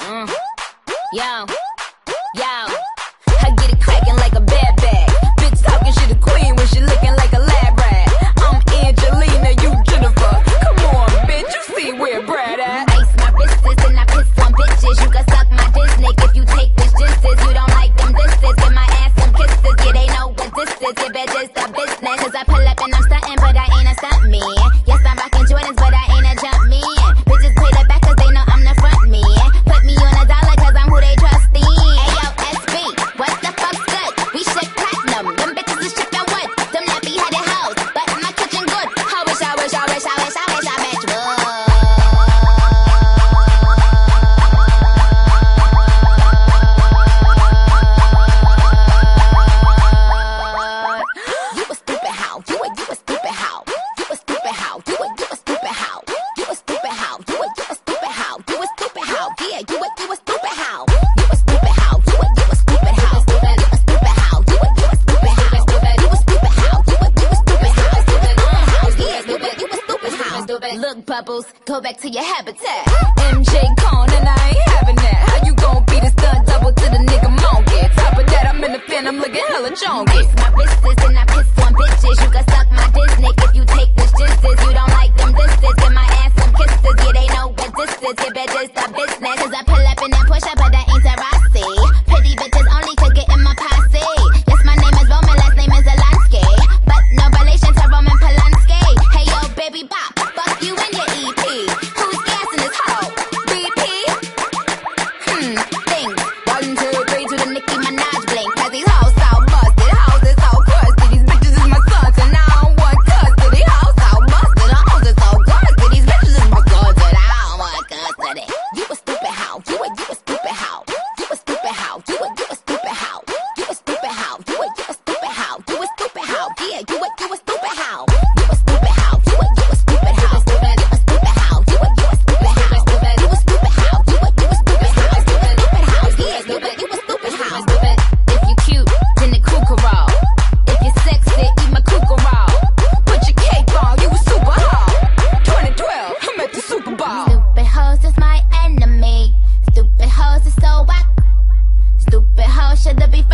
Mm. Yo. bubbles, go back to your habitat. MJ Cone and I ain't having that. How you gon' be this stunt double to the nigga monkey? Top of that, I'm in the fan, I'm looking hella chonky. Ice my business and I piss on bitches. You can suck my dick, if you take this, this, you don't. The that.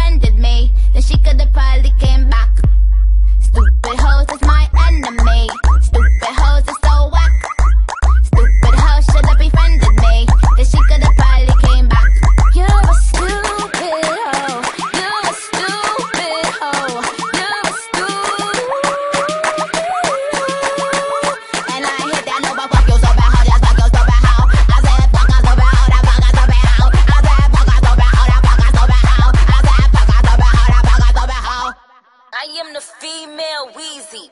I'm the female Weezy.